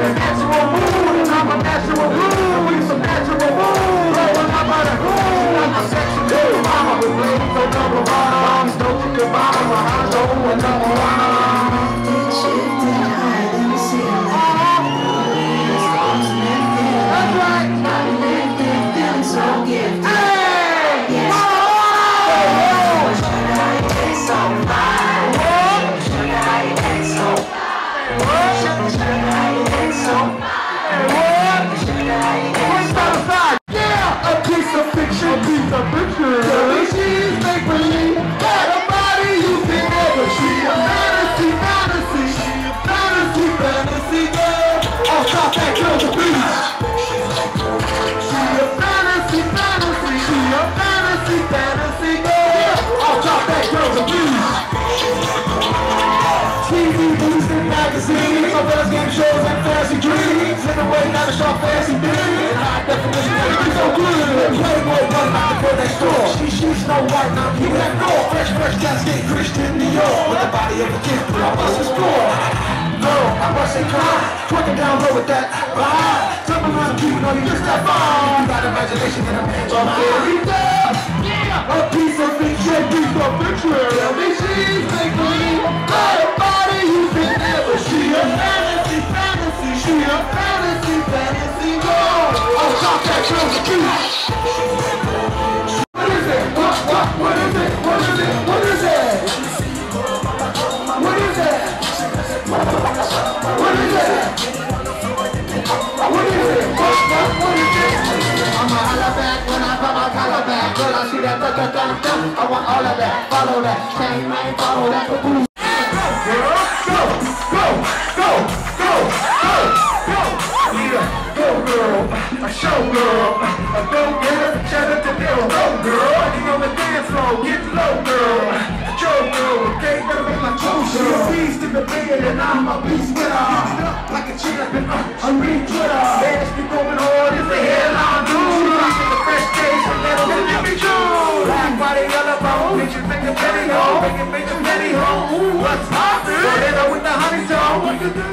Conversation in a natural mood, and I'm a dreams. In the way, a sharp fancy beat. High definition, so good. Playboy, running out the girl door. She, she's Snow White, now you that door. Fresh, fresh, skate, Christian Dior. With the body of a kid, but I bust a score. Girl, I must say climb, twerking down low with that vibe. Tell me how you know you just that fine. You got imagination and a man's a fairy tale. A piece of fiction, piece of fiction. Tell me she's put my collar back. Girl, I see that duck, duck, duck, duck. I want all of that. Follow that. Chain man, follow that. Go, girl. Go, go, go, go, go, go. Need a go girl, a show girl, a go getter, cheddar to deal. Go girl, you on the dance floor, get low girl. Joe girl, okay, better make my toe She a beast in the bed and I'm a beast with her. Get up like a champion, uh, I read Twitter. Penny home, make a penny home. What's poppin'? So hit her with the honey tone.